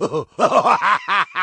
ha ha ha!